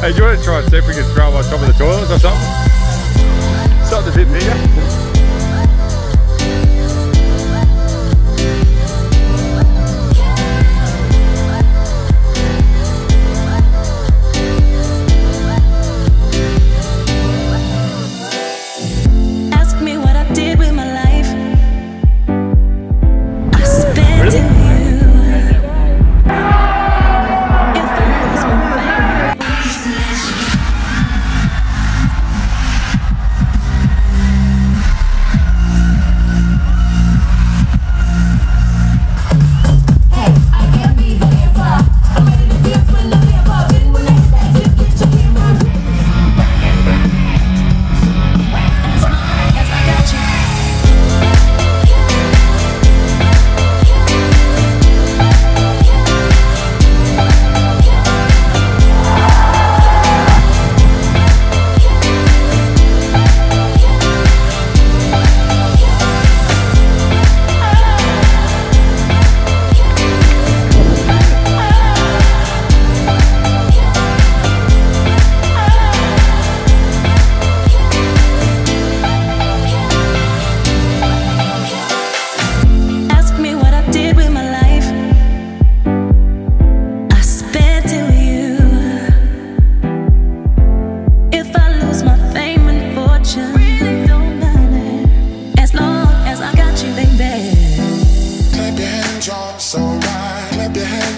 Hey, do you want to try and see if we can throw them on top of the toilets or something? Something a bit bigger.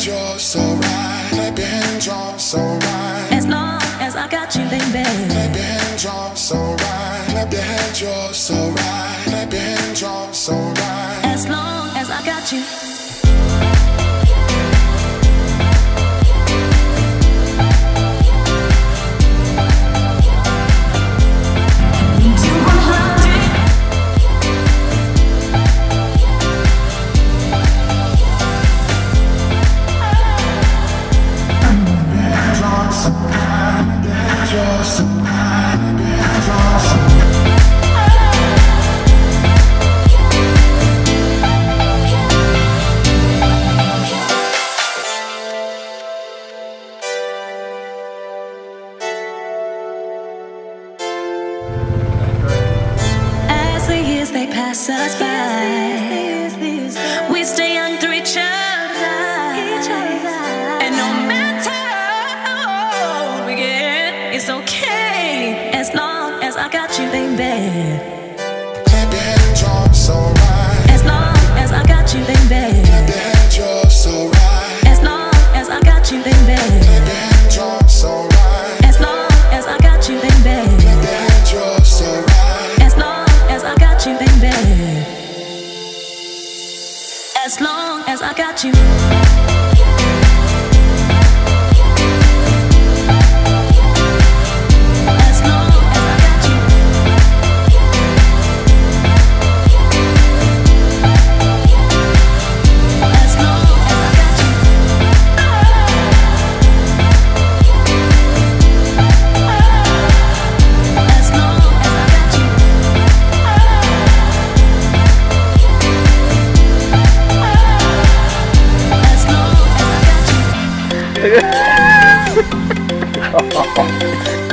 You're so right. Clap your hands, you're so right. As long as I got you, baby. Clap your hands, you're so right. Clap your hands, you're so right. Clap your hands, you're so right. As long as I got you. We stay young through each other's eyes. And no matter how old we get, it's okay as long as I got you, baby. I got you. Pop.